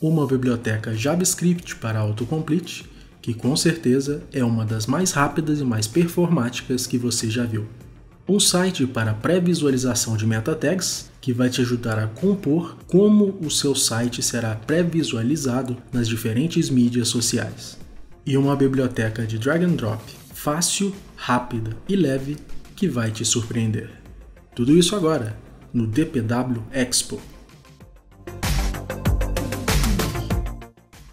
uma biblioteca JavaScript para autocomplete, que com certeza é uma das mais rápidas e mais performáticas que você já viu. Um site para pré-visualização de meta tags, que vai te ajudar a compor como o seu site será pré-visualizado nas diferentes mídias sociais. E uma biblioteca de drag and drop fácil, rápida e leve que vai te surpreender. Tudo isso agora no DPW Expo.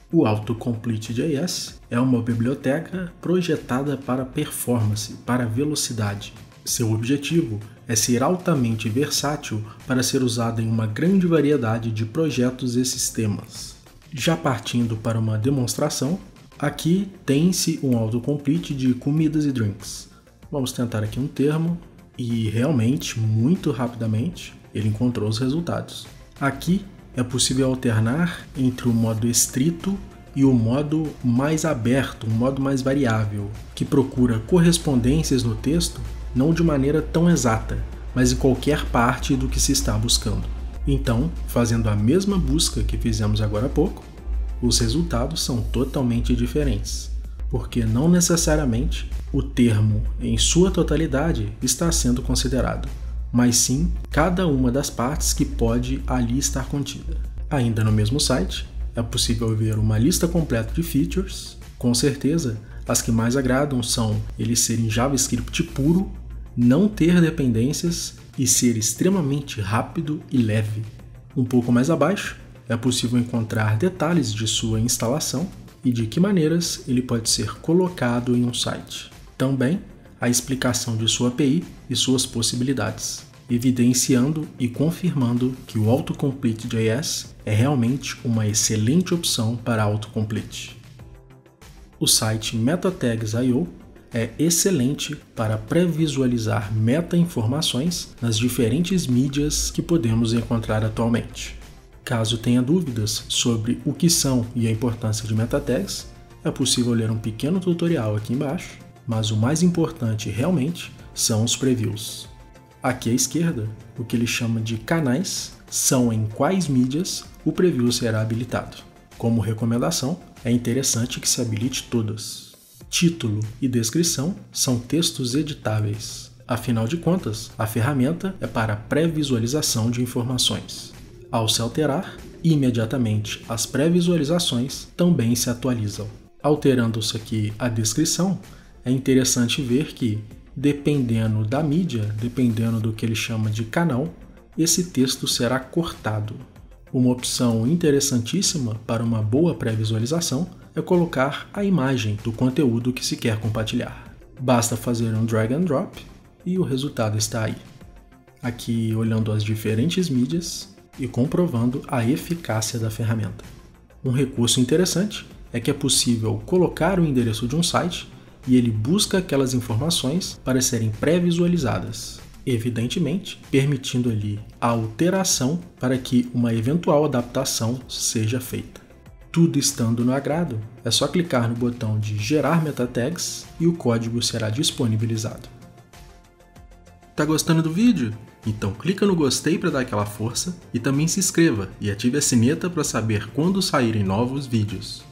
O Autocomplete.js é uma biblioteca projetada para performance, para velocidade. Seu objetivo é ser altamente versátil para ser usado em uma grande variedade de projetos e sistemas. Já partindo para uma demonstração, aqui tem-se um autocomplete de comidas e drinks. Vamos tentar aqui um termo e realmente, muito rapidamente, ele encontrou os resultados. Aqui é possível alternar entre o modo estrito e o modo mais aberto, um modo mais variável, que procura correspondências no texto não de maneira tão exata, mas em qualquer parte do que se está buscando. Então, fazendo a mesma busca que fizemos agora há pouco, os resultados são totalmente diferentes, porque não necessariamente o termo em sua totalidade está sendo considerado mas sim cada uma das partes que pode ali estar contida. Ainda no mesmo site, é possível ver uma lista completa de features. Com certeza, as que mais agradam são ele ser em JavaScript puro, não ter dependências e ser extremamente rápido e leve. Um pouco mais abaixo, é possível encontrar detalhes de sua instalação e de que maneiras ele pode ser colocado em um site. Também a explicação de sua API e suas possibilidades, evidenciando e confirmando que o Autocomplete.js é realmente uma excelente opção para autocomplete. O site MetaTags.io é excelente para pré-visualizar meta-informações nas diferentes mídias que podemos encontrar atualmente. Caso tenha dúvidas sobre o que são e a importância de meta tags, é possível ler um pequeno tutorial aqui embaixo mas o mais importante realmente são os previews. Aqui à esquerda, o que ele chama de canais são em quais mídias o preview será habilitado. Como recomendação, é interessante que se habilite todas. Título e descrição são textos editáveis. Afinal de contas, a ferramenta é para pré-visualização de informações. Ao se alterar, imediatamente as pré-visualizações também se atualizam. Alterando-se aqui a descrição, é interessante ver que, dependendo da mídia, dependendo do que ele chama de canal, esse texto será cortado. Uma opção interessantíssima para uma boa pré-visualização é colocar a imagem do conteúdo que se quer compartilhar. Basta fazer um drag and drop e o resultado está aí. Aqui olhando as diferentes mídias e comprovando a eficácia da ferramenta. Um recurso interessante é que é possível colocar o endereço de um site e ele busca aquelas informações para serem pré-visualizadas, evidentemente permitindo ali a alteração para que uma eventual adaptação seja feita. Tudo estando no agrado, é só clicar no botão de gerar meta tags e o código será disponibilizado. Tá gostando do vídeo? Então clica no gostei para dar aquela força e também se inscreva e ative a sineta para saber quando saírem novos vídeos.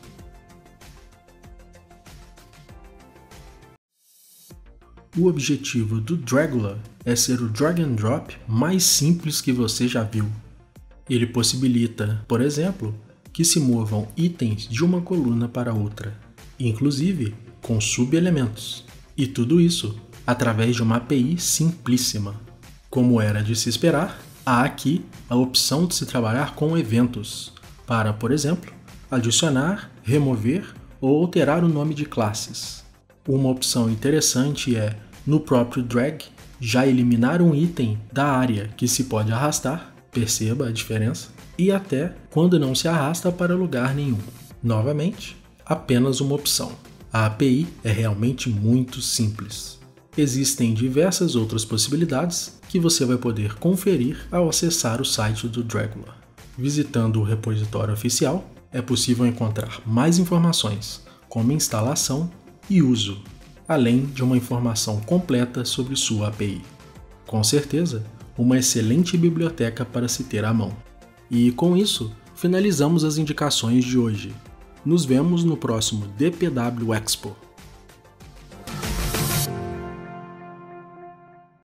O objetivo do Dragula é ser o drag and drop mais simples que você já viu. Ele possibilita, por exemplo, que se movam itens de uma coluna para outra, inclusive com subelementos. E tudo isso através de uma API simplíssima. Como era de se esperar, há aqui a opção de se trabalhar com eventos, para, por exemplo, adicionar, remover ou alterar o nome de classes. Uma opção interessante é no próprio drag, já eliminar um item da área que se pode arrastar, perceba a diferença, e até quando não se arrasta para lugar nenhum. Novamente, apenas uma opção. A API é realmente muito simples. Existem diversas outras possibilidades que você vai poder conferir ao acessar o site do Dragula. Visitando o repositório oficial, é possível encontrar mais informações, como instalação e uso além de uma informação completa sobre sua API. Com certeza, uma excelente biblioteca para se ter à mão. E com isso, finalizamos as indicações de hoje. Nos vemos no próximo DPW Expo.